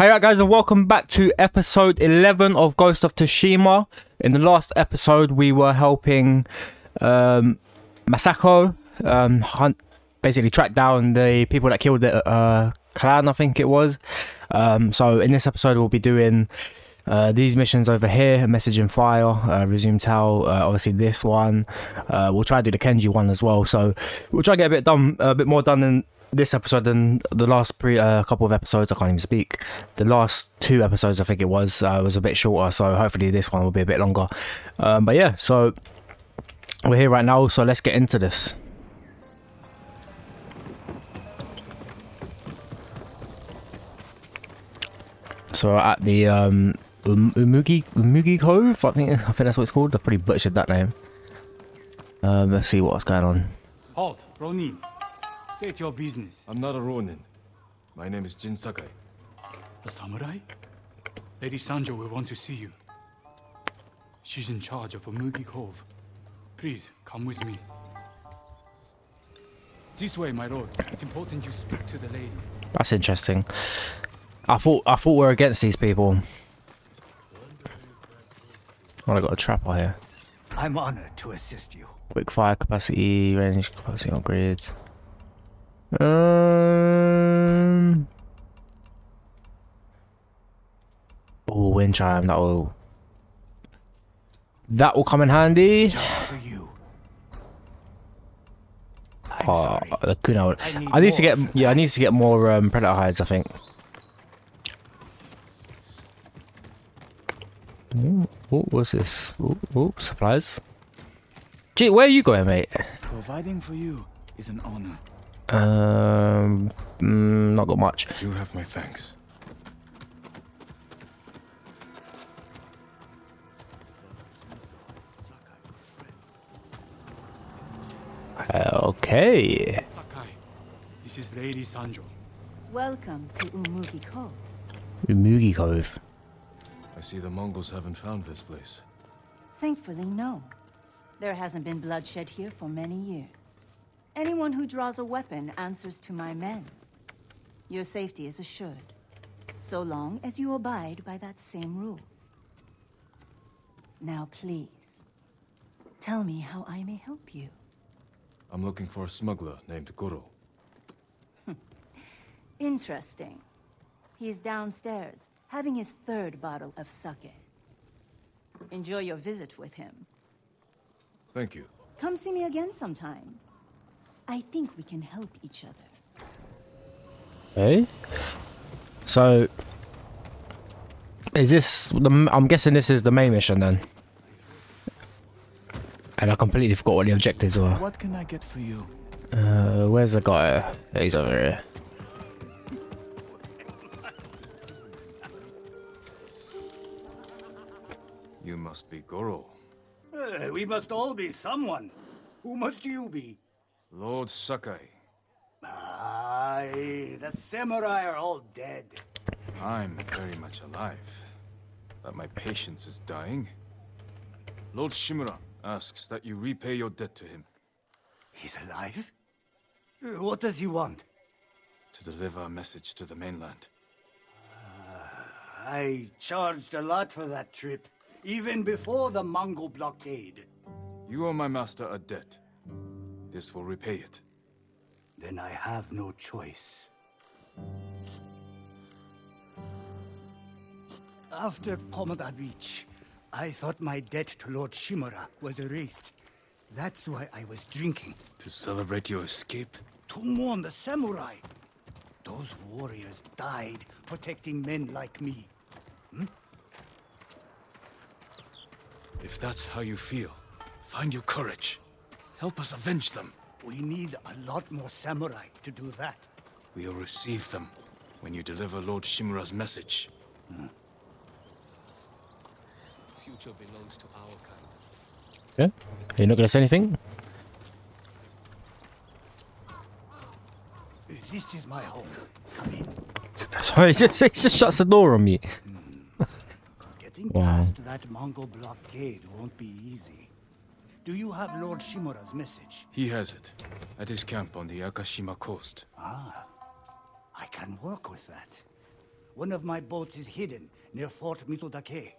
Hi right guys and welcome back to episode 11 of Ghost of Tsushima. In the last episode we were helping um, Masako um, hunt, basically track down the people that killed the uh, clan I think it was. Um, so in this episode we'll be doing uh, these missions over here, message in fire, uh, resume tell, uh, obviously this one. Uh, we'll try to do the Kenji one as well. So we'll try to get a bit done, a bit more done in this episode than the last pre uh, couple of episodes. I can't even speak. The last two episodes, I think it was, uh, was a bit shorter. So hopefully this one will be a bit longer. Um, but yeah, so we're here right now. So let's get into this. So at the um, um, Umugi Umugi Cove, I think I think that's what it's called. I pretty butchered that name. Um, let's see what's going on. Halt, Ronin. State your business. I'm not a Ronin. My name is Jin Sakai. A samurai? Lady Sanjo will want to see you. She's in charge of Umugi Cove. Please, come with me. This way, my lord. It's important you speak to the lady. That's interesting. I thought I thought we are against these people. Oh, I got a trapper here. I'm honored to assist you. Quick fire capacity, range capacity on grids. Um. Oh, wind chime. That will. That will come in handy. Just for you. I'm Oh, sorry. the Kuno. I need I need to get for yeah. I need to get more um, predator hides. I think. Ooh, what was this? Ooh, ooh, supplies. Gee, where are you going, mate? Providing for you is an honor. Um, mm, not got much. You have my thanks. Okay. Sakai, this is Lady Sanjo. Welcome to Umugi Cove. Umugi Cove. I see the Mongols haven't found this place. Thankfully, no. There hasn't been bloodshed here for many years. Anyone who draws a weapon answers to my men. Your safety is assured, so long as you abide by that same rule. Now, please, tell me how I may help you. I'm looking for a smuggler named Goro. Interesting. He's downstairs, having his third bottle of sake. Enjoy your visit with him. Thank you. Come see me again sometime. I think we can help each other. Okay. So, is this the? I'm guessing this is the main mission then. And I completely forgot what the objectives were. What can I get for you? Uh, where's the guy? He's over here. You must be Goro. Uh, we must all be someone. Who must you be? Lord Sakai. Aye, the samurai are all dead. I'm very much alive. But my patience is dying. Lord Shimura asks that you repay your debt to him He's alive? Uh, What does he want? to deliver a message to the mainland. I charged a lot for that trip, even before the Mongol blockade. You owe my master a debt. This will repay it. Then I have no choice. After Komoda Beach, I thought my debt to Lord Shimura was erased. That's why I was drinking, To celebrate your escape? to mourn the samurai. Those warriors died protecting men like me. Hmm? If that's how you feel, find your courage. Help us avenge them. We need a lot more samurai to do that. We'll receive them when you deliver Lord Shimura's message. future belongs to our kind. Yeah. You're not gonna say anything? This is my home. Come in. Sorry, he just, just shuts the door on me. Hmm. Getting Wow. past that Mongol blockade won't be easy. Do you have Lord Shimura's message? He has it. At his camp on the Akashima coast. Ah. I can work with that. one of my boats is hidden near Fort Mitodake.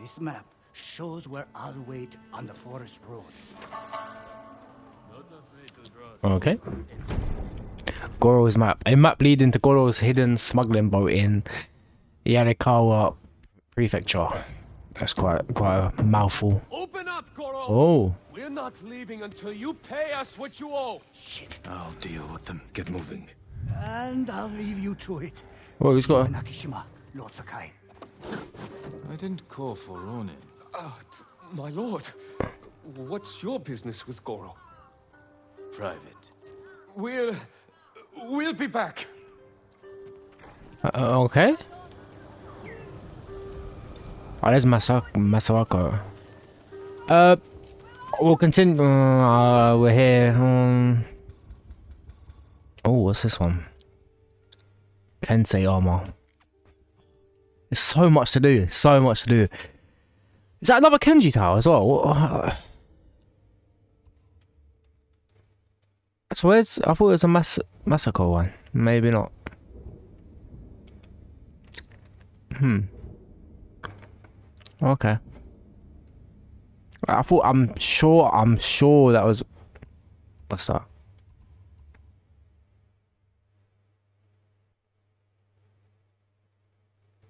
This map shows where I'll wait on the forest road. Okay. Goro's map. A map leading to Goro's hidden smuggling boat in Yarikawa Prefecture. That's quite quite a mouthful. Open up, Goro! Oh. We're not leaving until you pay us what you owe. Shit. I'll deal with them. Get moving. And I'll leave you to it. Well, he's got a- Nakishima, Lord Sakai. I didn't call for Ronin. My lord, what's your business with Goro? Private. We'll... we'll be back. Uh, okay. Oh, there's Masa Masawako. Uh, we'll continue. Uh, we're here. Um. Oh, what's this one? Kensei armor. There's so much to do. So much to do. Is that another Kenji tower as well? What- So where's? I thought it was a Mas Masako one. Maybe not. Hmm. Okay. I thought I'm sure I'm sure that was what's that?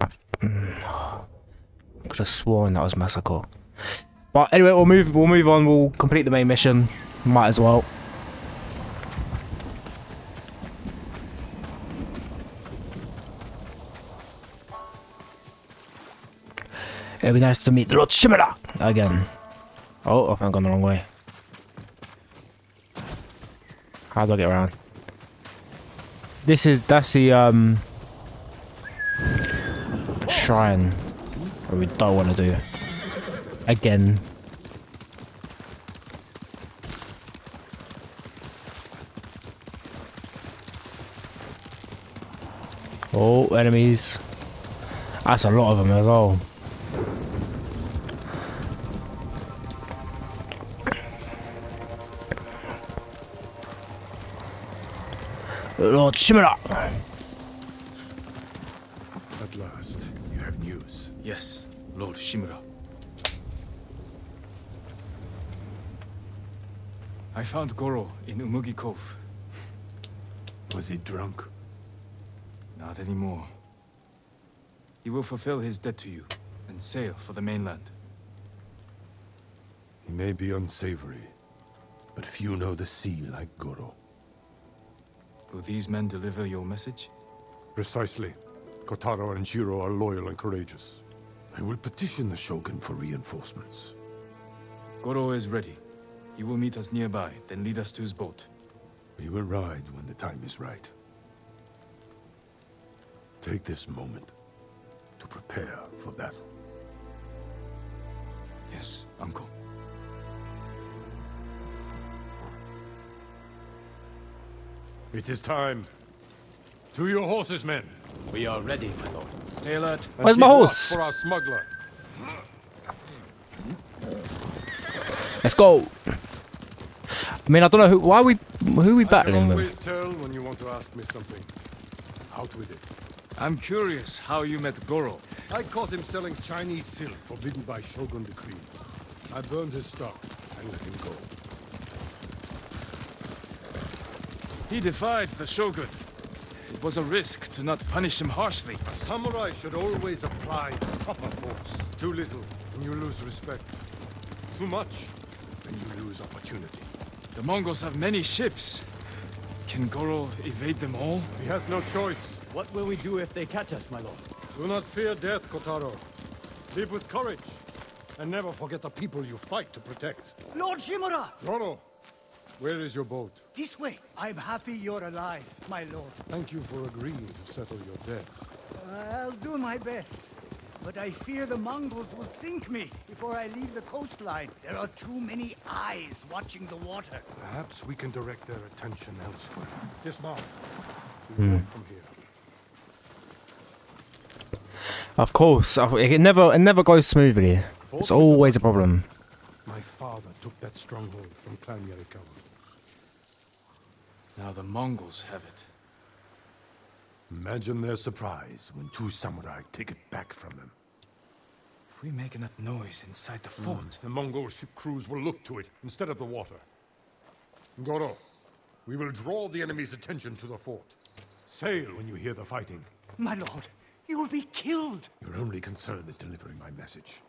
I mm, could have sworn that was Massacre. But anyway, we'll move we'll move on, we'll complete the main mission. Might as well. It'd be nice to meet Lord Shimura again. Oh, think I've gone the wrong way. How do I get around? This is that's the um shrine we don't want to do again. Oh, enemies. That's a lot of them as well. Lord Shimura. At last, you have news. Yes, Lord Shimura. I found Goro in Umugi Cove. Was he drunk? Not anymore. He will fulfill his debt to you and sail for the mainland. He may be unsavory, but few know the sea like Goro. Will these men deliver your message? Precisely. Kotaro and Jiro are loyal and courageous. I will petition the Shogun for reinforcements. Goro is ready. He will meet us nearby, then lead us to his boat. We will ride when the time is right. Take this moment to prepare for battle. Yes, Uncle. It is time. To your horses, men. We are ready, my lord. Stay alert. Where's my horse? For our smuggler. Let's go. I mean, I don't know who. Why are we? Who are we I can battling always with? tell when you want to ask me something. Out with it. I'm curious how you met Goro. I caught him selling Chinese silk forbidden by Shogun decree. I burned his stock and let him go. He defied the Shogun. It was a risk to not punish him harshly. A samurai should always apply proper force. Too little, and you lose respect. Too much, and you lose opportunity. The Mongols have many ships. Can Goro evade them all? He has no choice. What will we do if they catch us, my lord? Do not fear death, Kotaro. Live with courage, and never forget the people you fight to protect. Lord Shimura! Goro, where is your boat? This way. I'm happy you're alive, my lord. Thank you for agreeing to settle your debt. I'll do my best. But I fear the Mongols will sink me before I leave the coastline. There are too many eyes watching the water. Perhaps we can direct their attention elsewhere. Dismount. We walk from here. Of course, it never it never goes smoothly. It's always a problem. My father took that stronghold from Clan Yarikawa. Now the Mongols have it. Imagine their surprise when two samurai take it back from them. If we make enough noise inside the hmm. fort, The Mongol ship crews will look to it instead of the water. Goro, we will draw the enemy's attention to the fort. Sail when you hear the fighting. My lord, you will be killed. Your only concern is delivering my message.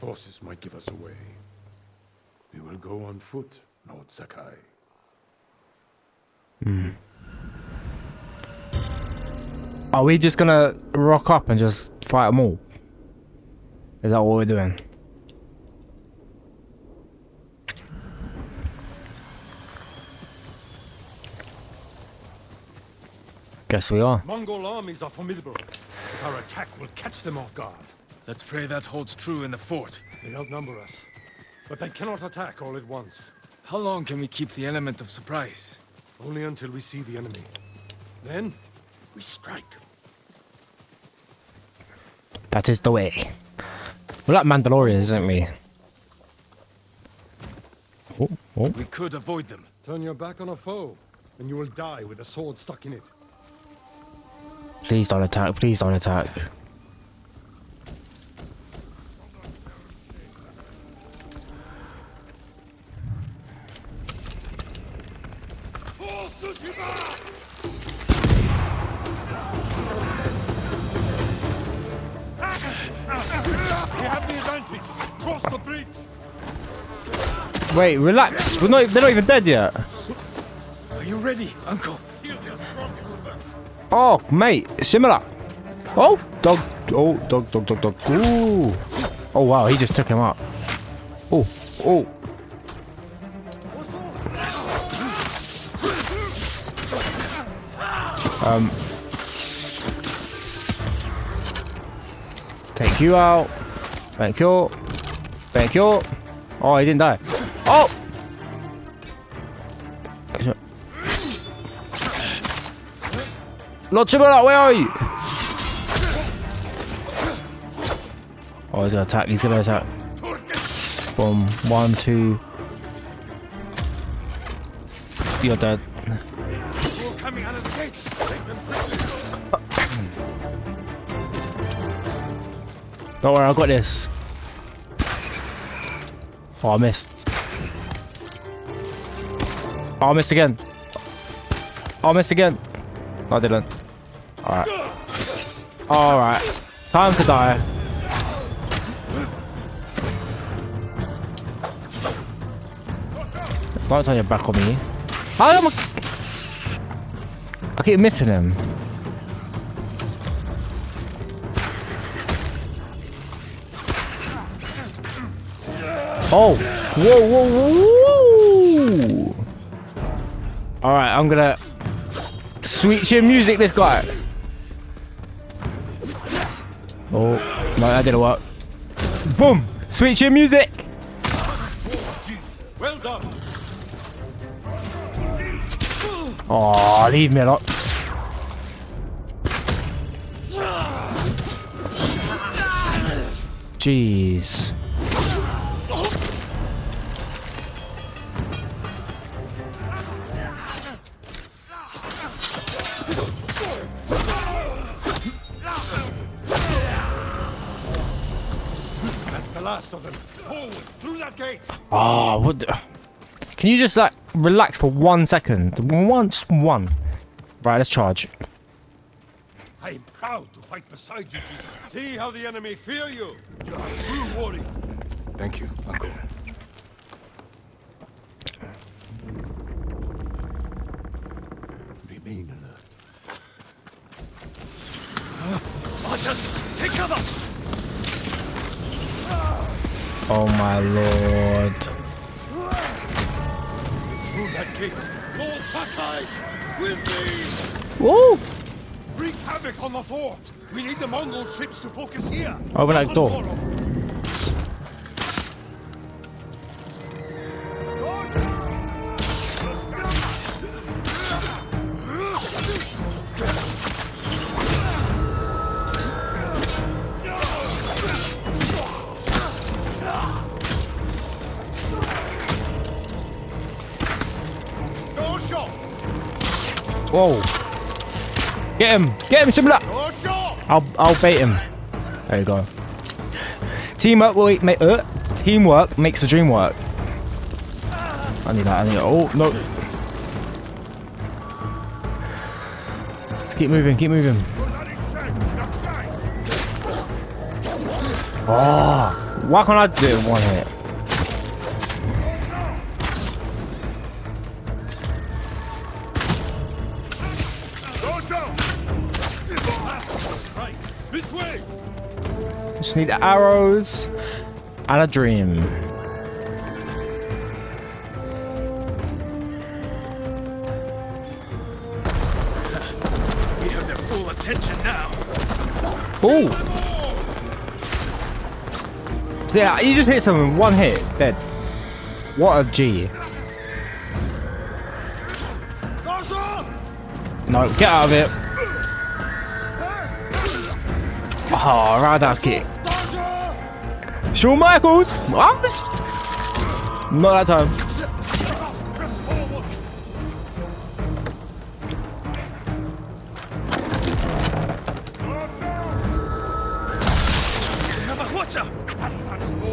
Horses might give us away. We will go on foot, Lord Sakai. Hmm. Are we just gonna rock up and just fight them all? Is that what we're doing? Guess we are. Mongol armies are formidable. but Our attack will catch them off guard. let's pray that holds true in the fort. They outnumber us, but they cannot attack all at once. How long can we keep the element of surprise? Only until we see the enemy. Then, we strike. That is the way. We're like Mandalorians, isn't we? Oh, oh. We could avoid them. Turn your back on a foe, and you will die with a sword stuck in it. Please don't attack. Please don't attack. Wait, relax. We're not. They're not even dead yet. Are you ready, Uncle? Oh, mate, similar. Oh, dog. Oh, dog, dog, dog, dog. Ooh. Oh wow, he just took him out. Oh, oh. Um. Take you out. Thank you. Thank you. Oh, he didn't die. Oh. Lord Shimura, where are you? Oh, he's gonna attack. He's gonna attack. Boom. One, two. You're dead. Don't worry, I got this. Oh, I missed. Oh, I missed again. Oh, I missed again. No, I didn't. Alright. Alright. Time to die. Don't turn your back on me. How am I... I keep missing him. Oh! Whoa, whoa, whoa! whoa. Alright, I'm gonna sweet chin music this guy. Oh, no, that didn't work. Boom! Sweet chin music! Well done. Oh, leave me alone. Jeez. Can you just like relax for one second? Once, one. Right, let's charge. I am proud to fight beside you. Jesus. See how the enemy fear you. You are a true warrior. Thank you, Uncle. Remain alert. Archers, take cover! Oh my lord. Ah. Through that gate. Lord Sakai, with me. Woo! Wreak havoc on the fort. We need the Mongol ships to focus here. Open that door. Whoa. Get him. Get him, Shimla. I'll, I'll bait him. There you go. Teamwork, will make, uh, teamwork makes the dream work. I need that. I need that. Oh, no. Let's keep moving. Keep moving. Oh, why can't I do one hit? Just need arrows and a dream. We have their full attention now. Ooh. Yeah, you just hit someone one hit, dead. What a G. No, get out of it. Ah, oh, roundhouse kick. Shawn Michaels! Not that time.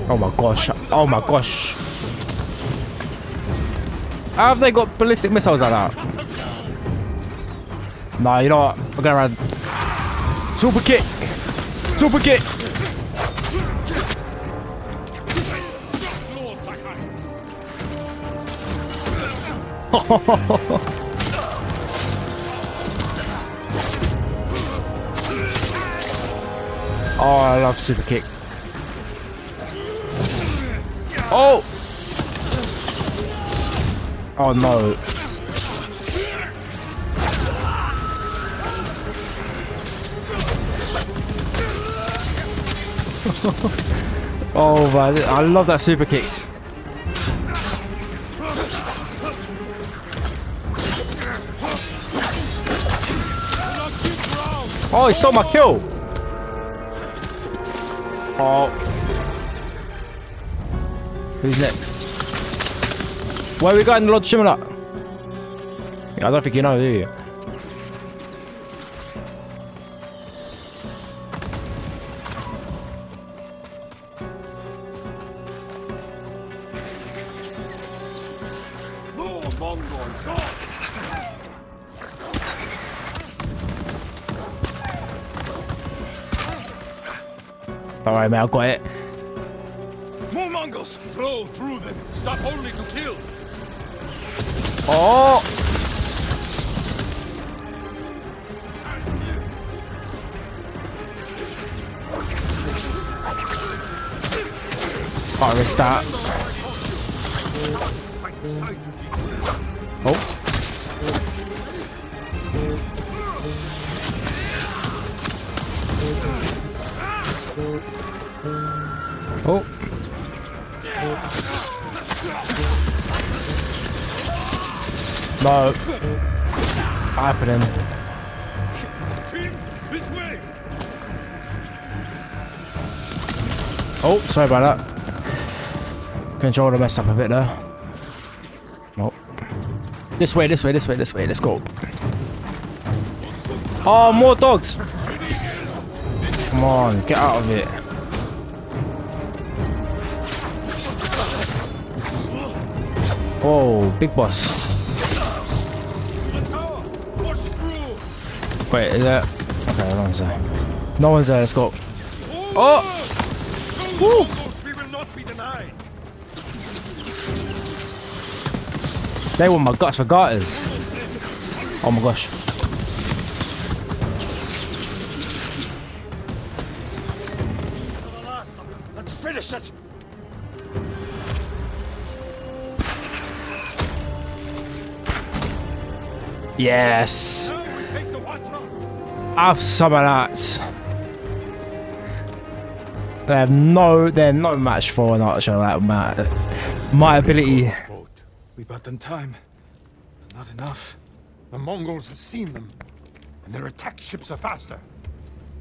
Oh my gosh. Oh my gosh. How have they got ballistic missiles like that? Nah, you know what? We're gonna run. Super kick! Super kick! oh, I love super kick. Oh! Oh no. oh man, I love that super kick. Oh, he stole my kill. Oh. Who's next? Where we going, Lord Shimala? Yeah, I don't think you know, do you? Mate, I've got it. More Mongols! Throw through them! Stop only to kill! Oh! Can't risk that. No. Happening. Oh, sorry about that. Controller messed up a bit there. Oh. This way, this way, this way, this way. Let's go. Oh, more dogs. Come on, get out of it. Oh, big boss. Wait, is that? Okay, no one's there. No one's there. Let's go. Oh! Woo! They want my guts for garters. Oh my gosh. Yes. Now we take the water! Have some of that. They have no, they're no match for an archer like my, my ability. Boat. We bought them time. Not enough. The Mongols have seen them, and their attack ships are faster.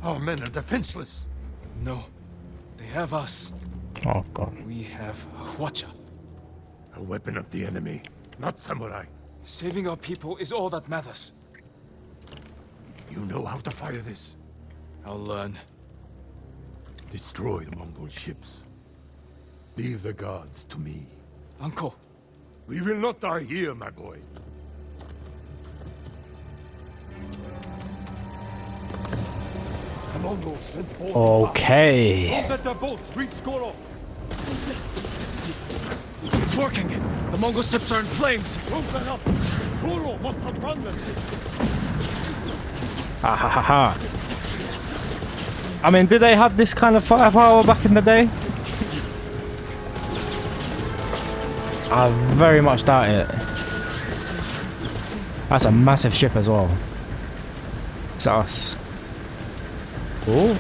Our men are defenseless. No. They have us. Oh god. We have a Hwacha. A weapon of the enemy, not samurai. Saving our people is all that matters. You know how to fire this? I'll learn. Destroy the Mongol ships. Leave the guards to me. Uncle! We will not die here, my boy. The Mongols sent forth Okay. Don't let their boats reach Goro. It's working! The Mongol ships are in flames! Close them up. Goro must outrun them. Ha ha ha ha. I mean, did they have this kind of firepower back in the day? I very much doubt it. That's a massive ship as well. It's us. Oh.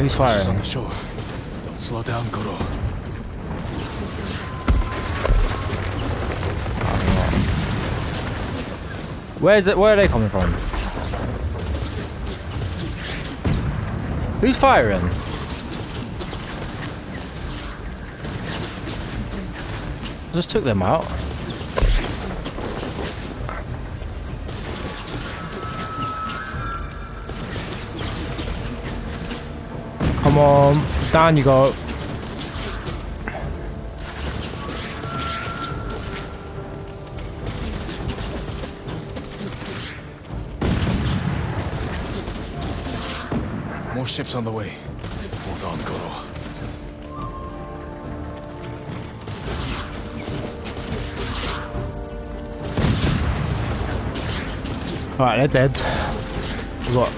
Who's Watch us on firing? the shore. Don't slow down, Goro. Where's it? Where are they coming from? Who's firing? Just took them out. Come on, down you go. Ships on the way. Hold on, Goro. Alright, they're dead. Got.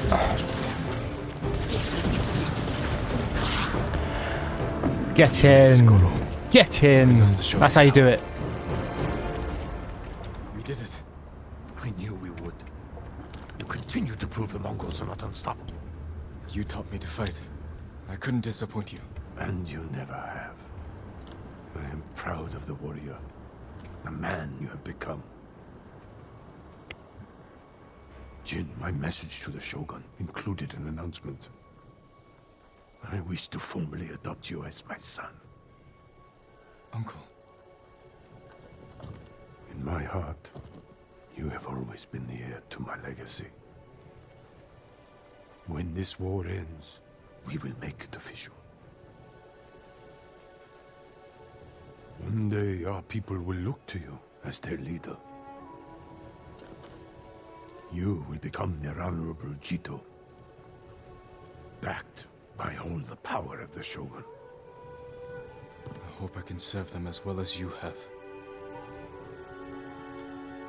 Get in. Get in. us to show That's how you do it. We did it. I knew we would. You continue to prove the Mongols are not unstoppable. You taught me to fight. I couldn't disappoint you. And you never have. I am proud of the warrior. The man you have become. Jin, my message to the Shogun included an announcement. I wish to formally adopt you as my son. Uncle. In my heart, you have always been the heir to my legacy. When this war ends, we will make it official. One day, our people will look to you as their leader. You will become their honorable Jito, backed by all the power of the Shogun. I hope I can serve them as well as you have.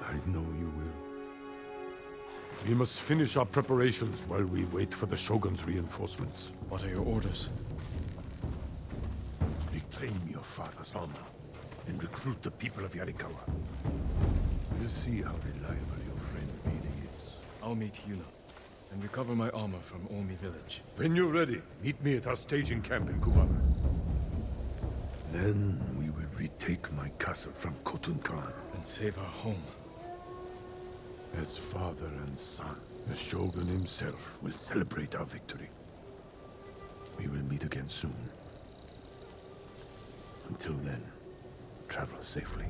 I know. We must finish our preparations while we wait for the Shogun's reinforcements. What are your orders? Reclaim your father's honor and recruit the people of Yarikawa. We'll see how reliable your friend really is. I'll meet Yuna and recover my armor from Omi village. When you're ready, meet me at our staging camp in Kuwar. Then we will retake my castle from Khotun Khan. And save our home. As father and son, the Shogun himself will celebrate our victory. We will meet again soon. Until then, travel safely.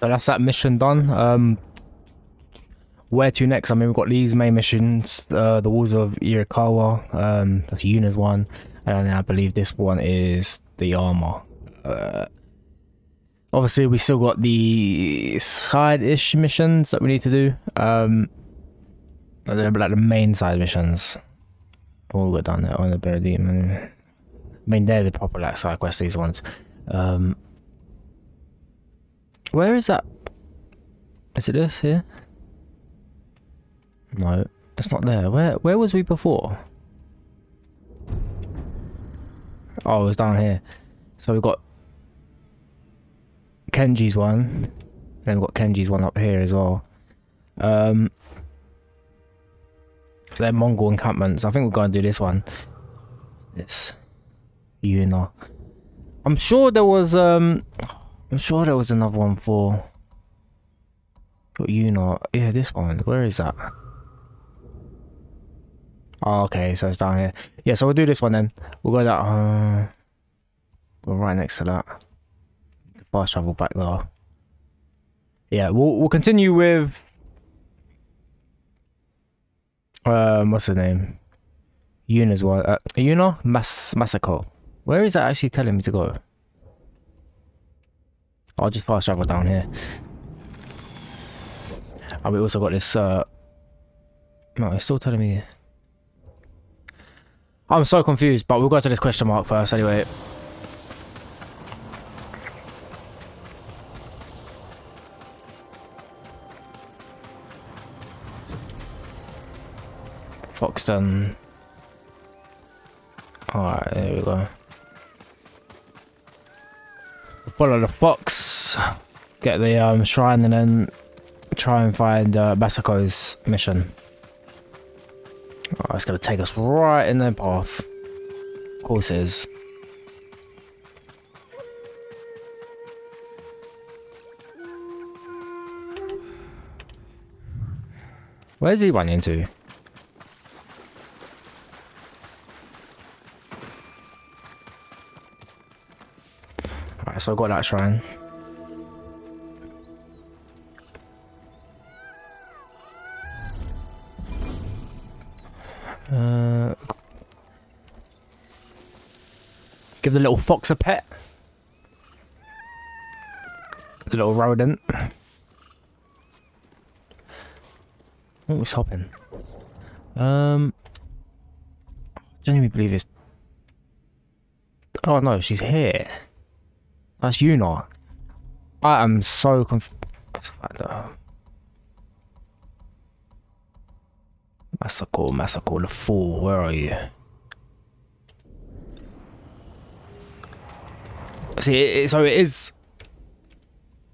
So that's that mission done. Um, where to next? I mean, we've got these main missions: uh, the Walls of Yarikawa. Um, that's Yuna's one, and I believe this one is the armor. Uh, obviously, we still got the side-ish missions that we need to do. Um, they're like the main side missions. All got done there on the Bear Demon. I mean, they're the proper like side quests. These ones. Um, where is that? Is it this here? No, it's not there. Where where was we before? Oh, it was down here. So we've got Kenji's one. Then we've got Kenji's one up here as well. Um, they're Mongol encampments. I think we're going to do this one. This. Yuna. I'm sure there was um I'm sure there was another one for got Yuna. Yeah, this one. Where is that? Oh, okay, so it's down here. Yeah, so we'll do this one then. We'll go that uh we're right next to that. Fast travel back there. Yeah, we'll we'll continue with um what's her name? Yuna's one. Uh, Yuna Mas Masako. Where is that actually telling me to go? I'll just fast travel down here. And we also got this, uh... No, it's still telling me... I'm so confused, but we'll go to this question mark first anyway. Foxton. Alright, there we go. Follow the fox, get the um, shrine, and then try and find uh, Masako's mission. Oh, it's gonna take us right in their path. Of course it is. Where's he running to? Right, so I got that shrine. Uh, give the little fox a pet. The little rodent. Oh, he's hopping. Um, genuinely believe this. Oh no, she's here. That's you not. I am so conf. Let's find her. Masako, Masako, the fool. Where are you? See, it- so it is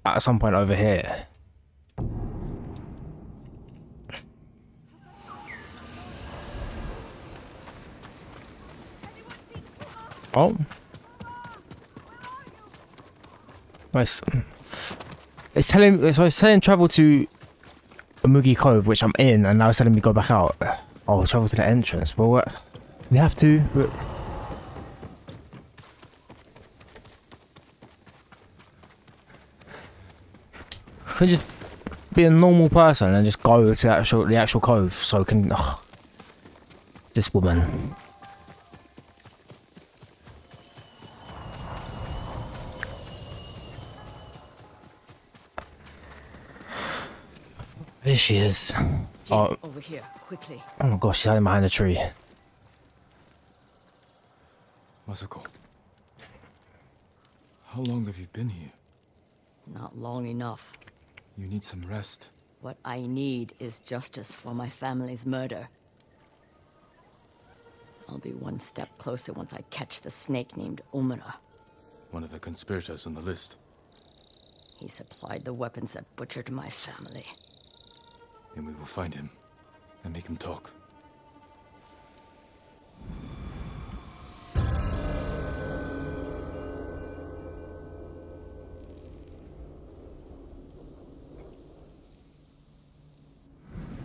at some point over here. Oh. It's telling. So it's saying travel to Mugi Cove, which I'm in, and now it's telling me go back out. Oh, travel to the entrance. But what? We have to. but- Could just be a normal person and just go to the actual the actual cove, so can. ugh. this woman. There she is. Oh, Over here, quickly. oh my gosh, she's hiding behind a tree. Masako. How long have you been here? Not long enough. You need some rest. What I need is justice for my family's murder. I'll be one step closer once I catch the snake named Omura. One of the conspirators on the list. He supplied the weapons that butchered my family. And we will find him. And make him talk.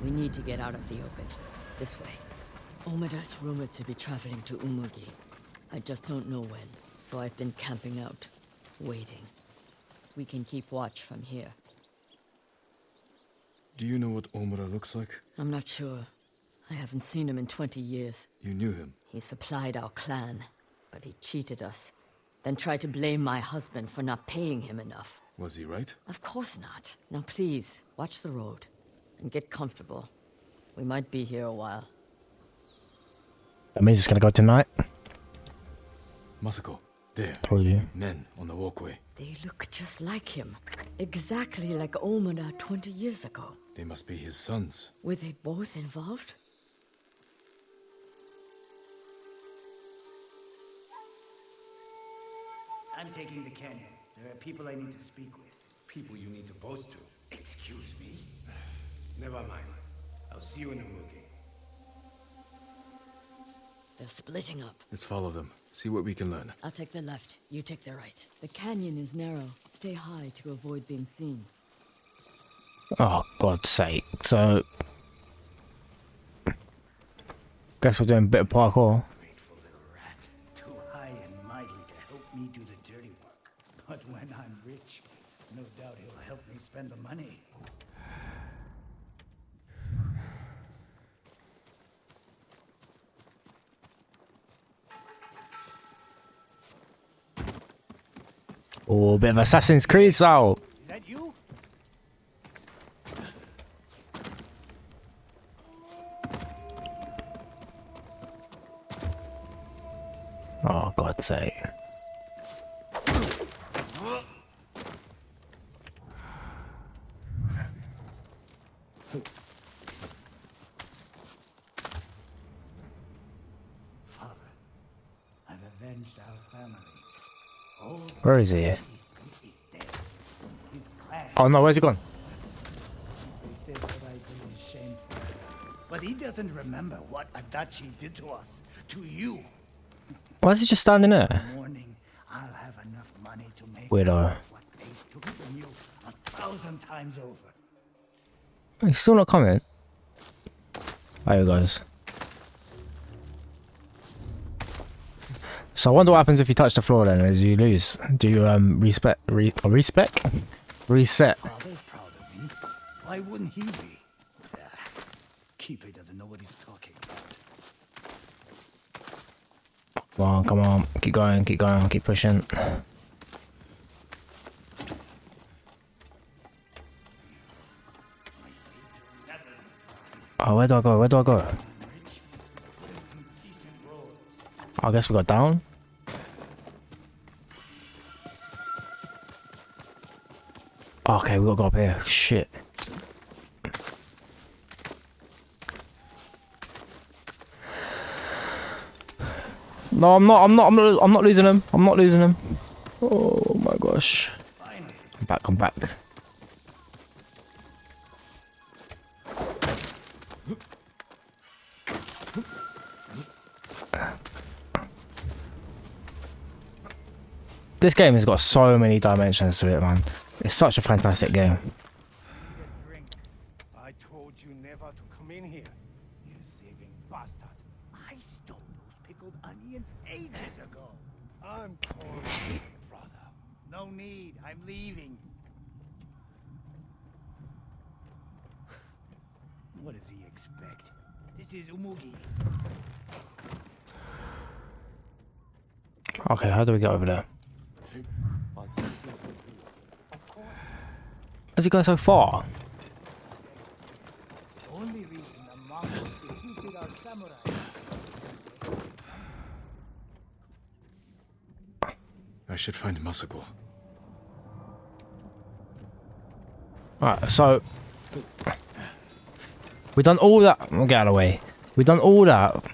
We need to get out of the open. This way. Omura's rumored to be traveling to Umugi. I just don't know when, so I've been camping out, waiting. We can keep watch from here. Do you know what Omura looks like? I'm not sure. I haven't seen him in 20 years. You knew him. He supplied our clan, but he cheated us. Then tried to blame my husband for not paying him enough. Was he right? Of course not. Now please, watch the road. And get comfortable. We might be here a while. That means it's gonna go tonight. Masako. There. Told you. Men on the walkway. They look just like him. Exactly like Omura 20 years ago. They must be his sons. Were they both involved? I'm taking the canyon. There are people I need to speak with. People you need to boast to. Excuse me? Never mind. I'll see you in the Umugi. They're splitting up. Let's follow them. See what we can learn. I'll take the left, you take the right. The canyon is narrow. Stay high to avoid being seen. Oh, God's sake. So. Guess we're doing a bit of parkour. Oh, a bit of Assassin's Creed style. The Where is he? chief is dead. His clan Oh no, where's he gone? They said what I did shameful. But he doesn't remember what Adachi did to us, to you. Why is he just standing there? Morning, I'll have enough money to make Weirdo. what they took from you a thousand times over. He's still not coming. There he goes. So I wonder what happens if you touch the floor then, as you lose. Do you um respect re respect? Reset. Father's proud of me. Why wouldn't he be? Keeper doesn't know what he's talking about. Come on, come on. Keep going, keep going, keep pushing. Oh, where do I go? Where do I go? I guess we got down. Okay, we gotta go up here. Shit. No, I'm not. I'm not. I'm not. I'm not losing him. I'm not losing him. Oh my gosh. I'm back. I'm back. This game has got so many dimensions to it, man. It's such a fantastic game. Drink. I told you never to come in here. You saving bastard. I stole those pickled onions ages ago. I'm calling you brother. No need. I'm leaving. What does he expect? This is Umugi. Okay, how do we get over there? How's he going so far? Only reason the Mongols defeated our samurai. I should find Masako. Right, so We've done all that. We'll get out of the way. We've done all that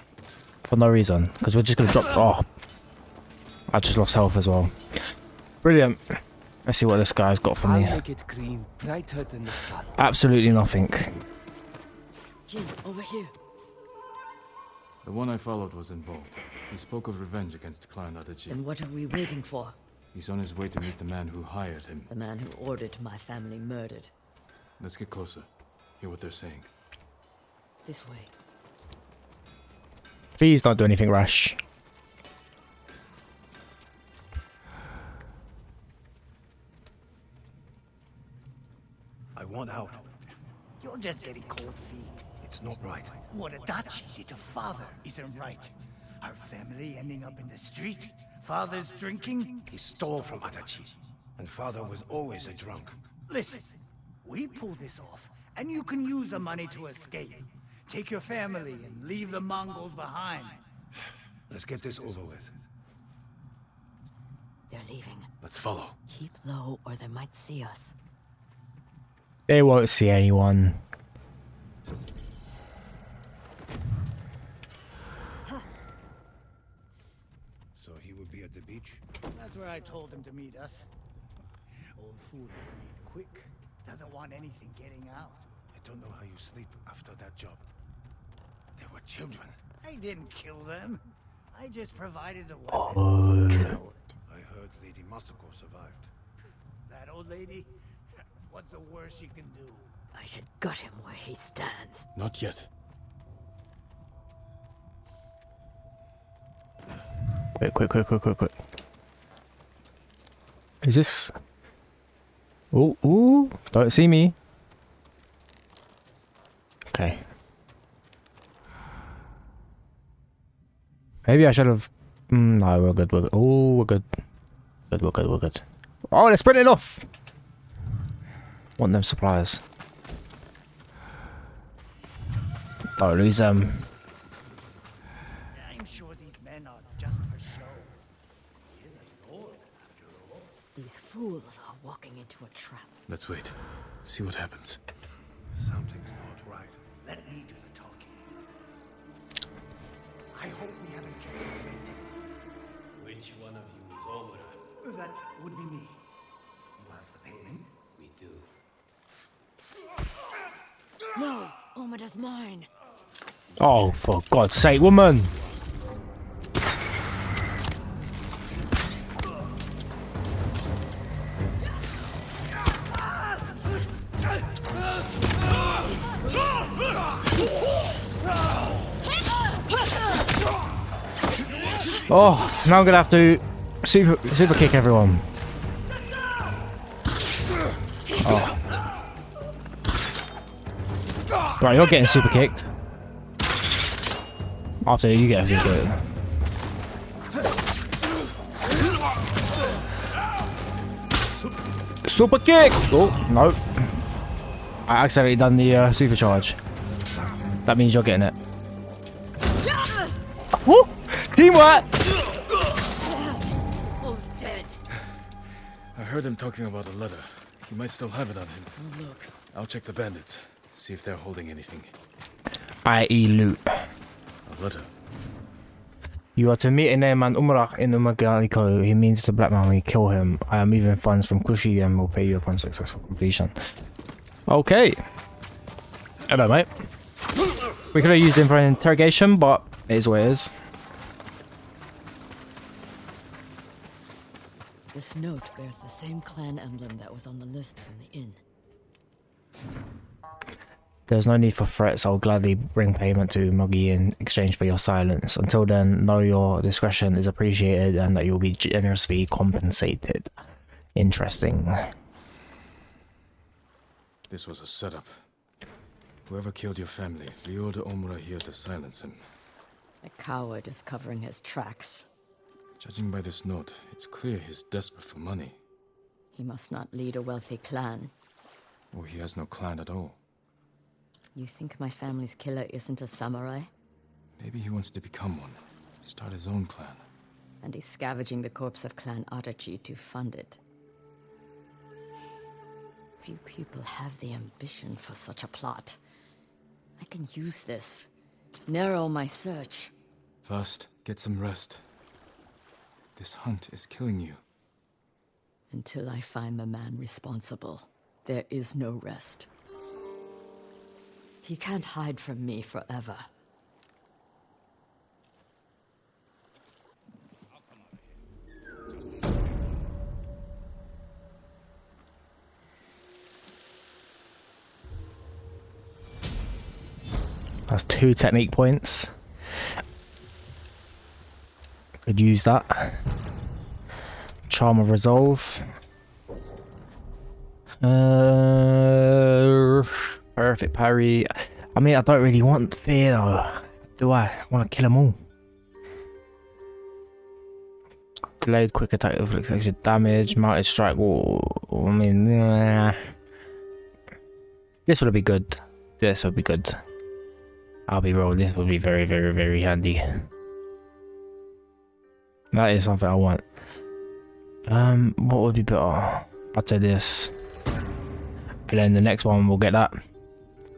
for no reason because we're just gonna drop. Oh, I just lost health as well. Brilliant. Let's see what this guy's got for me. green, than the sun. Absolutely nothing. Jin, over here. The one I followed was involved. He spoke of revenge against Clan Adachi. Then what are we waiting for? He's on his way to meet the man who hired him. The man who ordered my family murdered. Let's get closer. Hear what they're saying. This way. Please don't do anything rash. I want out. You're just getting cold feet. It's not right. What Adachi did to father isn't right. Our family ending up in the street. Father's drinking. He stole from Adachi. And father was always a drunk. Listen, we pull this off, and you can use the money to escape. Take your family and leave the Mongols behind. Let's get this over with. They're leaving. Let's follow. Keep low or they might see us. They won't see anyone. So he would be at the beach? That's where I told him to meet us. Old fool agreed quick. Doesn't want anything getting out. I don't know how you sleep after that job. They were children. I didn't kill them. I just provided the Oh. weapons. I heard Lady Masako survived. That old lady, what's the worst she can do? I should gut him where he stands. Not yet. Quick, quick, quick, quick, quick, quick. Is this? Ooh, ooh! Don't see me. Okay. Maybe I should have. Mm, no, we're good. We're good. Oh, we're good. Good. We're good. We're good. Oh, they're sprinting off. Want them supplies? Oh, lose them. I'm sure these men are just for show. He is a lord, after all. These fools are walking into a trap. Let's wait. See what happens. Something's not right. Let me do the talking. I hope we haven't killed you waiting. Which one of you is Omura? That would be me. You have the payment? We do. No, Omura's mine. Oh, for God's sake, woman! Oh, now I'm gonna have to super super kick everyone. Oh. Right, you're getting super kicked. After you get super kicked. Super kick! Oh, no. I accidentally done the uh, supercharge. That means you're getting it. Woo! Teamwork! Heard him talking about a letter. He might still have it on him. Oh, look. I'll check the bandits. See if they're holding anything. I.e. loot. A letter. You are to meet a name man Omura in Umagariko. He means to blackmail me, kill him. I am moving funds from Kushi and will pay you upon successful completion. Okay. Hello, mate. We could have used him for an interrogation, but it is what it is. This note bears the same clan emblem that was on the list from the inn. There's no need for threats. I'll gladly bring payment to Muggy in exchange for your silence. Until then, know your discretion is appreciated and that you'll be generously compensated. Interesting. This was a setup. Whoever killed your family, reorder Omura here to silence him. The coward is covering his tracks. Judging by this note, it's clear he's desperate for money. He must not lead a wealthy clan. Or he has no clan at all. You think my family's killer isn't a samurai? Maybe he wants to become one. Start his own clan. And he's scavenging the corpse of Clan Adachi to fund it. Few people have the ambition for such a plot. I can use this. Narrow my search. First, get some rest. This hunt is killing you. Until I find the man responsible, there is no rest. He can't hide from me forever. That's two technique points. Could use that. Charm of Resolve. Uh, perfect parry. I mean, I don't really want fear though. Do I? I want to kill them all. Delayed quick attack inflicts extra damage. Mounted strike. I mean, this would be good. This would be good. I'll be real, this would be very, very, very handy. That is something I want. Um, what would be better? I'd say this. And then the next one we'll get that.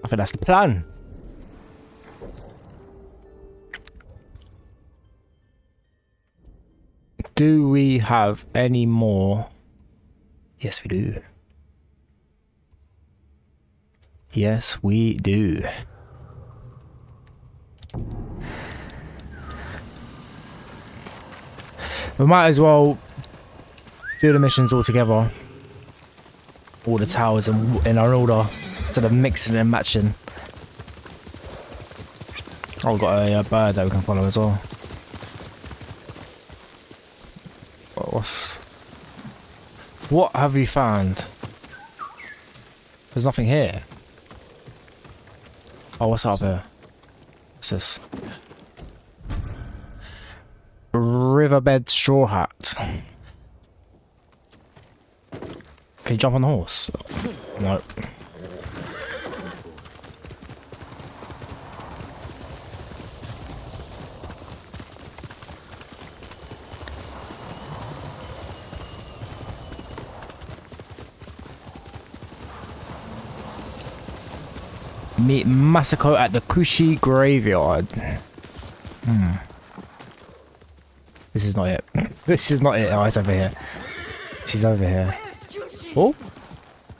I think that's the plan. Do we have any more Yes, we do. Yes, we do. We might as well do the missions all together. All the towers in, in our order, instead of mixing and matching. Oh, we've got a, a bird that we can follow as well. What- What's... What have you found? There's nothing here. Oh, what's up here? What's this? Riverbed straw hat. Can you jump on the horse? No. Meet Masako at the Kushi graveyard. Hmm. This is not it. This is not it. Oh, it's over here. She's over here. Oh,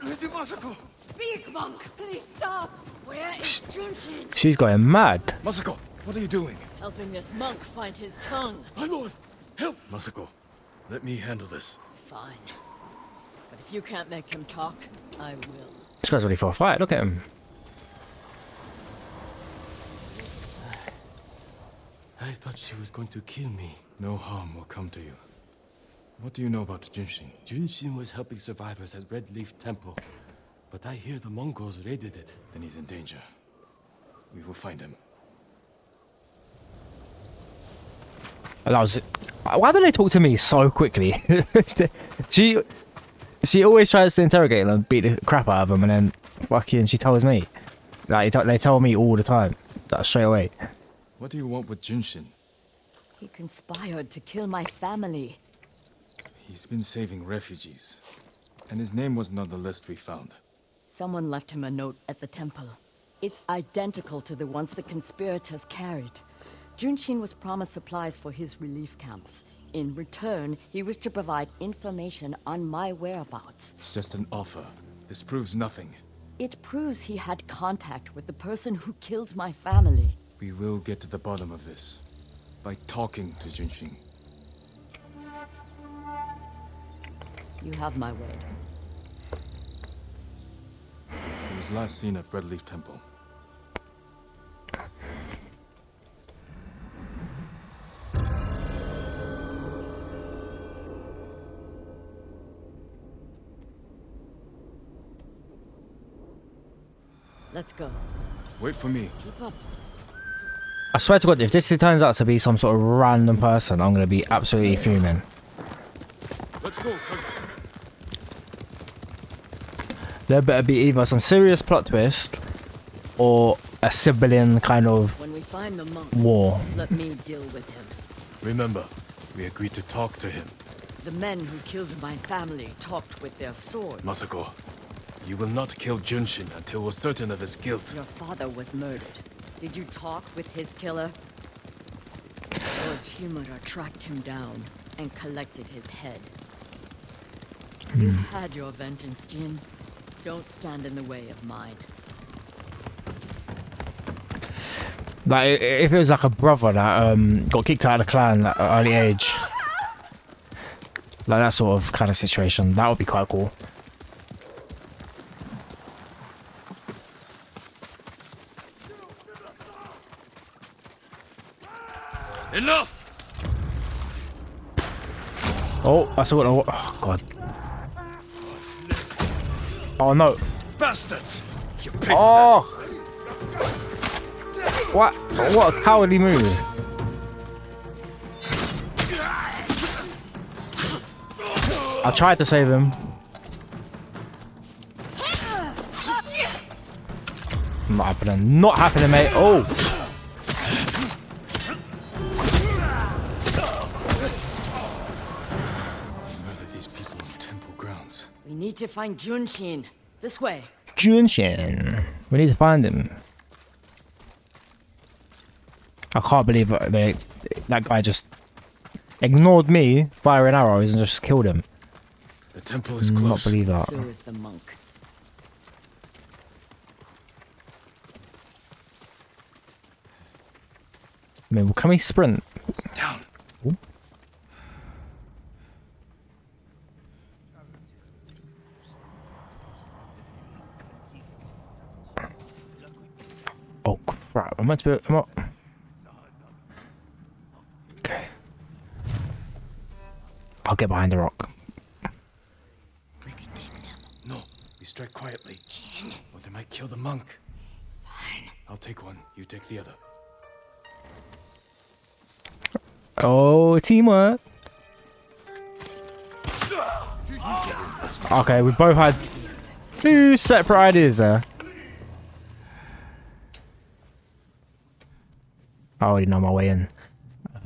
Lady Masako! Speak, monk! Please stop! Where is Junshin? she's going mad. Masako, what are you doing? Helping this monk find his tongue. My lord, help! Masako, let me handle this. Fine. But if you can't make him talk, I will. This guy's ready for a fight. Look at him. Thought she was going to kill me. No harm will come to you. What do you know about Junshin? Junshin was helping survivors at Red Leaf Temple. But I hear the Mongols raided it. Then he's in danger. We will find him. That was. Why do they talk to me so quickly? she, she always tries to interrogate them and beat the crap out of them, and then fucking she tells me. Like they tell me all the time, that straight away. What do you want with Junshin? He conspired to kill my family. He's been saving refugees. And his name wasn't on the list we found. Someone left him a note at the temple. It's identical to the ones the conspirators carried. Junshin was promised supplies for his relief camps. In return, he was to provide information on my whereabouts. It's just an offer. This proves nothing. It proves he had contact with the person who killed my family. We will get to the bottom of this. By talking to Junshin. You have my word. He was last seen at Redleaf Temple. Let's go. Wait for me. Keep up. I swear to God, if this turns out to be some sort of random person, I'm gonna be absolutely fuming. Let's go, There better be either some serious plot twist or a civilian kind of When we find the monk, war. let me deal with him. Remember, we agreed to talk to him. The men who killed my family talked with their swords. Masako, you will not kill Junshin until we're certain of his guilt. Your father was murdered. Did you talk with his killer? Lord Shimura tracked him down and collected his head. You've had your vengeance, Jin. Don't stand in the way of mine. Like, if it was like a brother that um, got kicked out of the clan at an early age, like that sort of kind of situation, that would be quite cool. Enough! Oh, I saw what. Oh, oh god. Oh no. Bastards! You pay Oh. What? What a cowardly move. I tried to save him. Not happening. Not happening, mate. Oh. To find Junshin. This way. Junshin. We need to find him. I can't believe that they, that guy just ignored me firing arrows and just killed him. The temple is Not close. believe that. So is the monk. I mean, well, can we sprint? Down. Ooh. Oh crap! I'm meant to be. I'm not. Okay. I'll get behind the rock. No, we strike quietly. Or they might kill the monk. Fine. I'll take one. You take the other. Oh, teamwork. Okay, we both had two separate ideas there. I already know my way in.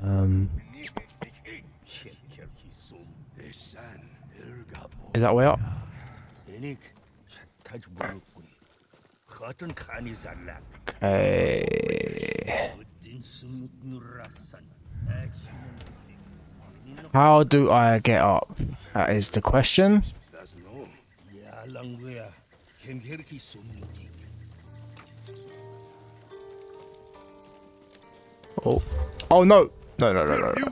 Um, is that way up? Okay. How do I get up? That is the question. Oh. Oh no. No, no, no, no. no.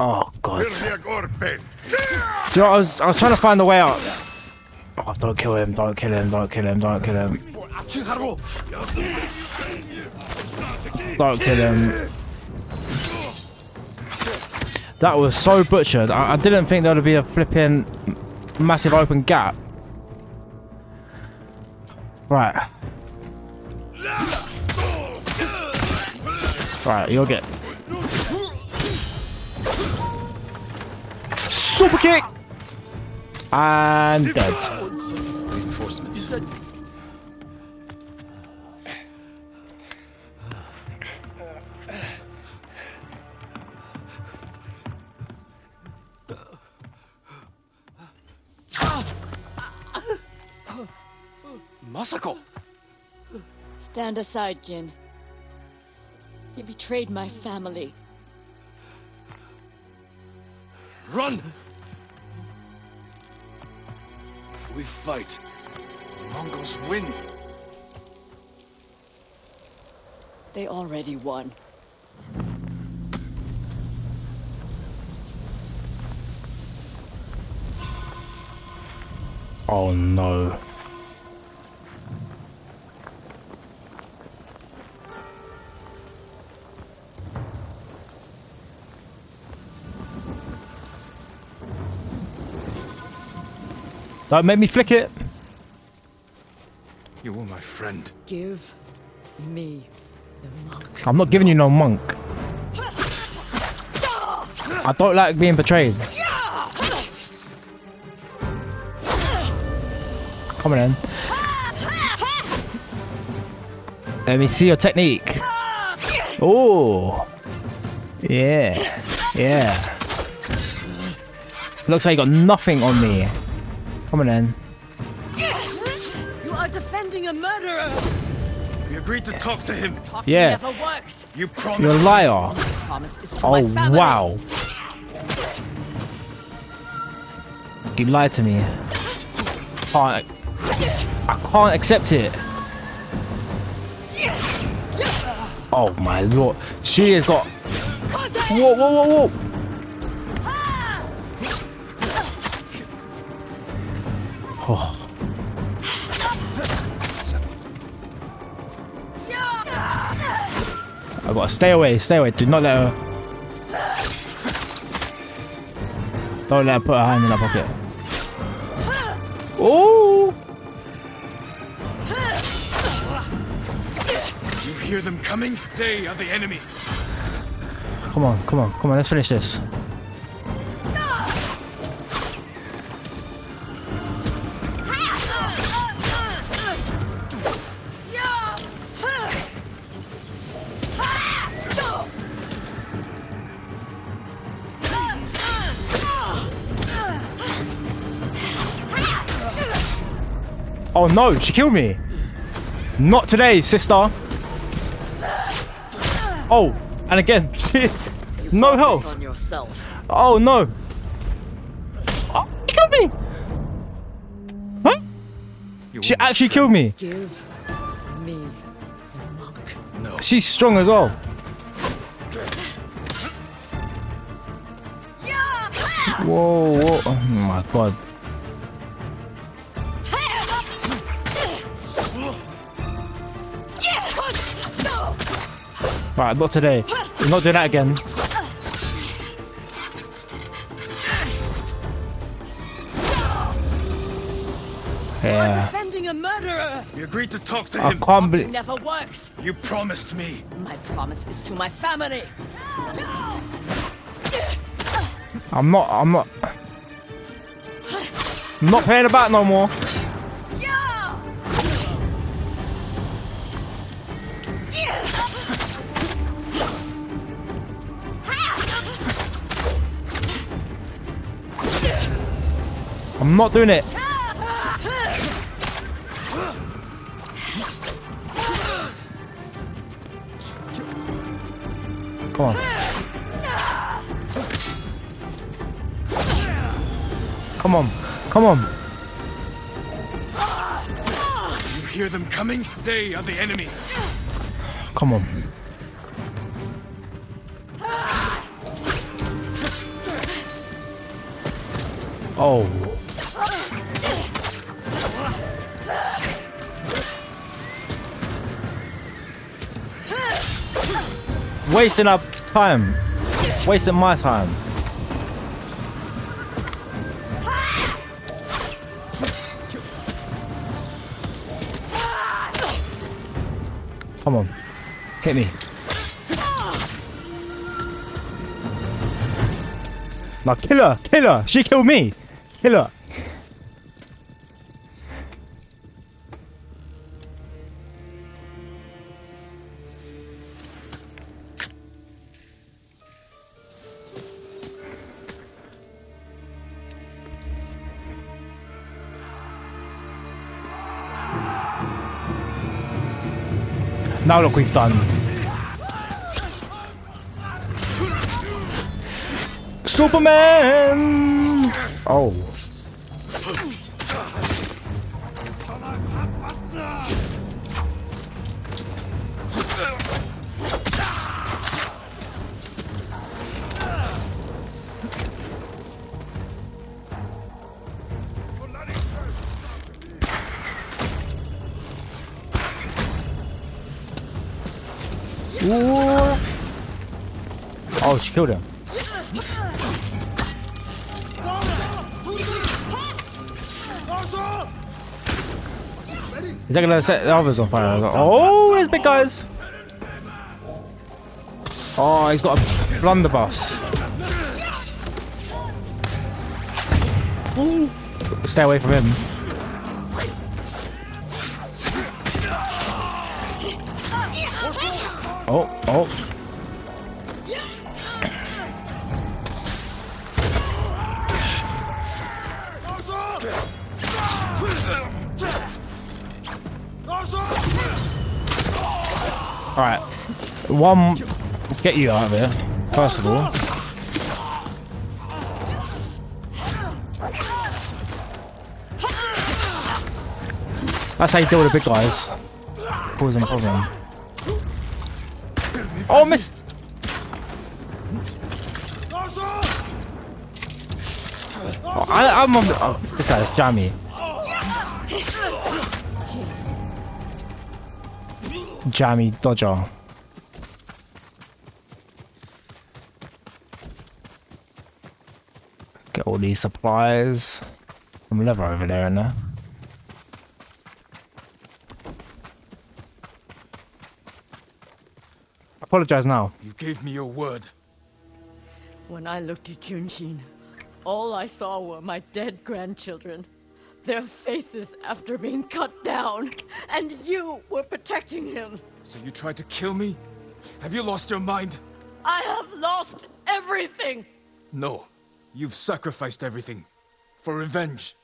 Oh god. You know, I was I was trying to find the way out. Oh, don't kill him, don't kill him, don't kill him, don't kill him. Don't kill him. That was so butchered. I, I didn't think there would be a flipping massive open gap. Right. Right, you'll get. Super kick! And dead. Reinforcements. Masako! Stand aside, Jin. You betrayed my family. Run! If we fight, the Mongols win. They already won. Oh no. Don't make me flick it. You were my friend. Give me the monk. I'm not giving you no monk. I don't like being betrayed. Come on in. Let me see your technique. Oh. Yeah. Yeah. Looks like you got nothing on me. Come on in. You are defending a murderer! We agreed to talk to him. Talking Yeah. never works. You promised. You're a liar. Promise is to Oh wow. You lied to me. Can't, I can't accept it. Oh my lord. She has got. Whoa, whoa, whoa, whoa. Stay away, stay away. Do not let her. Don't let her put her hand in her pocket. Oh! You hear them coming? They are the enemy. Come on, come on, come on. Let's finish this. Oh no, she killed me. Not today, sister. Oh, and again, no Focus health. on yourself. Oh no! Oh, she killed me! Huh? She actually killed me. Give me She's strong as well. Whoa, whoa. Oh my god. Right, not today. We're not doing that again. Yeah. defending a murderer. You agreed to talk to I him. can't believe. Never works. You promised me. My promise is to my family. I'm not. I'm not. I'm not playing about no more. I'm not doing it. Come on. Come on. Come on. You hear them coming? They are the enemy. Come on. Oh. Wasting our time. Wasting my time. Come on. Hit me. Now kill her! Kill her! She killed me! Kill her! Now look we've done. Superman! Oh. Oh, she killed him. Is that gonna set the others on fire? Oh, there's big guys. Oh, he's got a blunderbuss. Ooh. Stay away from him. Oh, oh. Alright. One get you out of here, first of all. That's how you deal with the big guys. Causing a problem. Oh, missed! Oh, I, I'm on the. Oh, this guy's jammy. Jammy Dodger. Get all these supplies. Some leather over there in there. Apologize now. You gave me your word. When I looked at Junshin, all I saw were my dead grandchildren. Their faces after being cut down. And you were protecting him. So you tried to kill me? Have you lost your mind? I have lost everything! No. You've sacrificed everything. For revenge.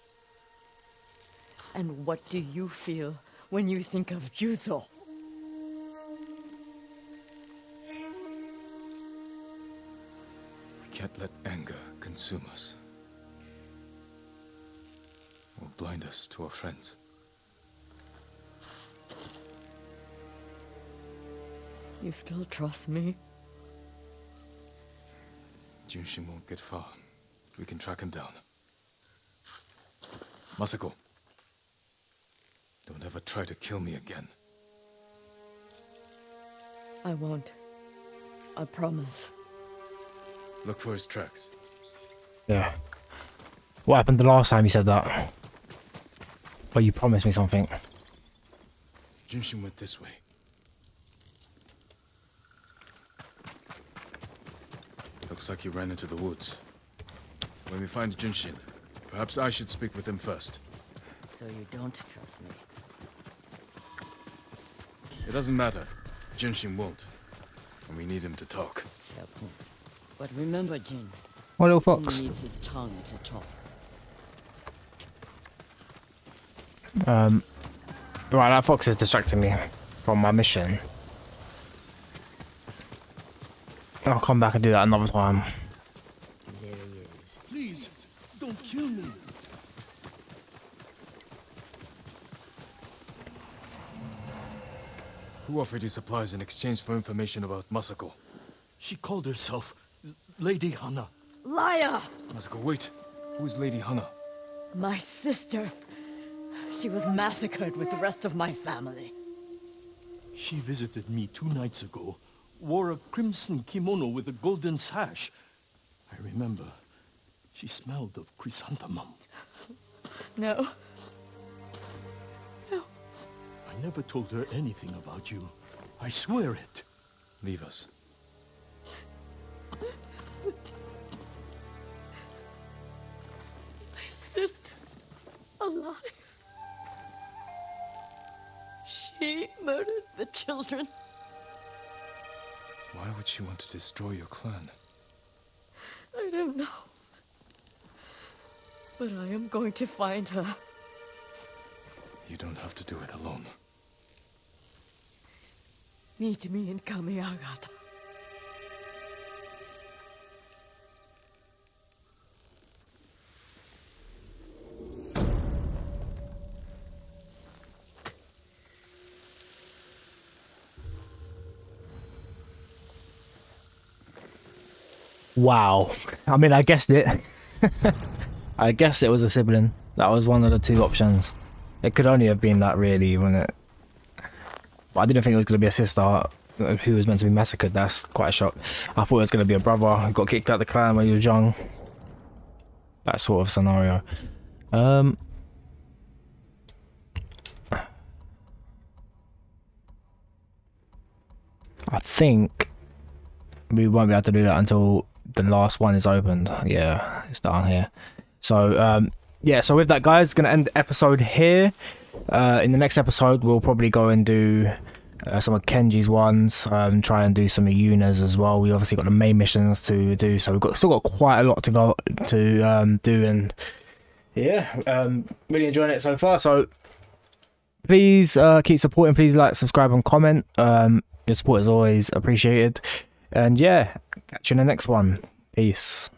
And what do you feel when you think of Yuzo? We can't let anger consume us. Or blind us to our friends. You still trust me? Junshin won't get far. We can track him down. Masako. Don't ever try to kill me again. I won't. I promise. Look for his tracks. Yeah. What happened the last time you said that? Well, you promised me something. Junshin went this way. Looks like he ran into the woods. When we find Junshin, perhaps I should speak with him first. So you don't trust me? It doesn't matter. Junshin won't. And we need him to talk. Fair point. But remember, Jin. What little He fox? needs his tongue to talk. Um, right, that fox is distracting me from my mission. I'll come back and do that another time. There he is. Please, don't kill me. Who offered you supplies in exchange for information about Masako? She called herself Lady Hana. Liar! Masako, wait. Who is Lady Hana? My sister. She was massacred with the rest of my family. She visited me two nights ago, wore a crimson kimono with a golden sash. I remember. She smelled of chrysanthemum. No. No. I never told her anything about you. I swear it. Leave us. My sister's alive. She murdered the children. Why would she want to destroy your clan? I don't know. But I am going to find her. You don't have to do it alone. Meet me in Kamiagata. Wow. I mean, I guessed it. I guessed it was a sibling. That was one of the two options. It could only have been that, really, wouldn't it? But I didn't think it was going to be a sister who was meant to be massacred. That's quite a shock. I thought it was going to be a brother who got kicked out the clan when he was young. That sort of scenario. Um. I think we won't be able to do that until the last one is opened. Yeah, it's down here. So um, yeah, so with that, guys, gonna end the episode here. Uh, in the next episode, we'll probably go and do uh, some of Kenji's ones. Um, try and do some of Yuna's as well. We obviously got the main missions to do, so we've got still got quite a lot to go to um, do, and yeah, um, really enjoying it so far. So please uh, keep supporting. Please like, subscribe, and comment. Um, your support is always appreciated. And yeah, catch you in the next one. Peace.